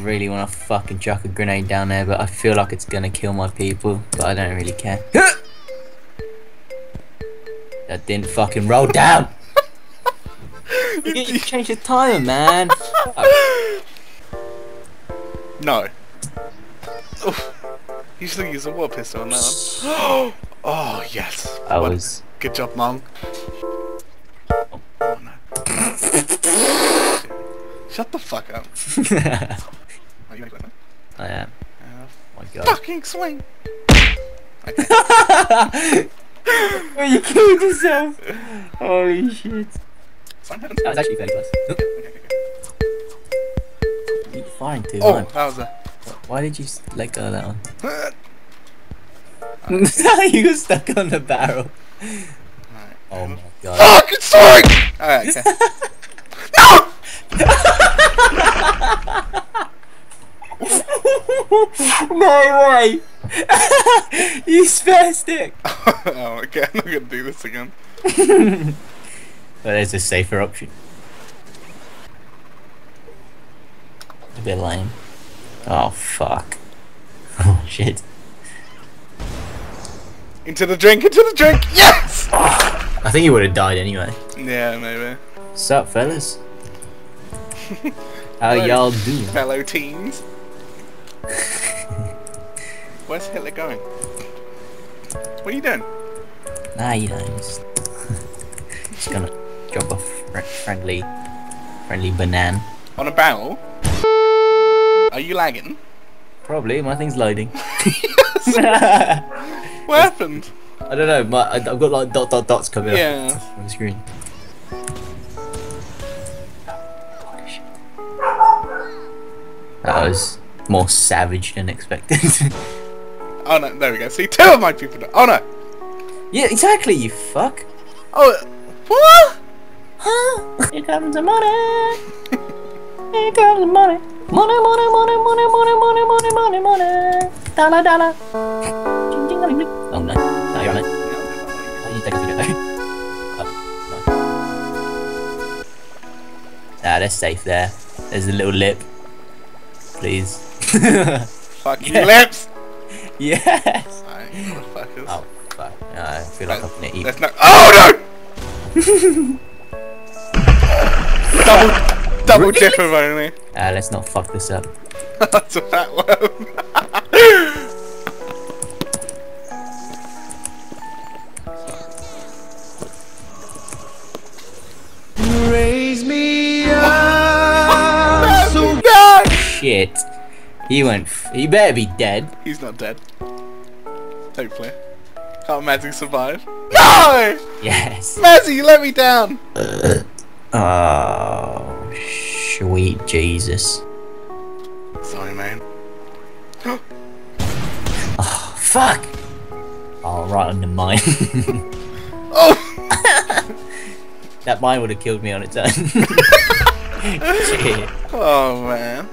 really want to fucking chuck a grenade down there, but I feel like it's gonna kill my people, but I don't really care. that didn't fucking roll down! you need to change the timer, man! Fuck. No. Oof. You should use a water pistol on that one. oh, yes. I What- was... Good job, Monk. Oh, no. Shut the fuck up. I Oh, you that, no? am. Uh, my god. fucking swing! oh, you killed yourself! Holy shit. That was actually fairly close. Okay, okay, okay. You're fine too, Oh, that was a. Why did you let go of that one? You got stuck on the barrel. Oh my god. Fucking swing! Alright, okay. no way! you spastic! oh, okay, I'm not gonna do this again. Well, there's a safer option. A bit lame. Oh fuck. Oh shit. Into the drink, into the drink! Yes! I think he would have died anyway. Yeah, maybe. Sup, fellas? How y'all doing? Fellow teens. Where's Hitler going? What are you doing? Nah, you know, just, just gonna drop a fr friendly, friendly banana. On a barrel? Are you lagging? Probably, my thing's loading. What happened? I don't know, my, I've got like dot dot dots coming Yeah. up on the screen. That was more savage than expected. Oh no, there we go. See, two of my people. do- Oh no! yeah, exactly, you fuck. Oh, what? Huh? Here comes the money. Here comes the money. Money, money, money, money, money, money, money, money, money. Dollar, dollar. Ching, ching, ding, ding. Oh no, no, you're on it. Oh, you take a video. Oh, no. Ah, they're safe there. There's a little lip. Please. Fucking Yeah. lips! yes. Alright, motherfuckers. Oh, fuck. I feel like I'm gonna eat. There's no. Oh no! double, double Really? dip of only. Ah, let's not fuck this up. That's a fat one. Raise me up. so bad. Shit. He went. F- he better be dead. He's not dead. Hopefully. Can't Mazzy survive? No! Yes. Mazzy, you let me down! Oh, sweet Jesus. Sorry, man. Oh, fuck! Oh, right the mine. Oh! that mine would have killed me on its own. Oh, man.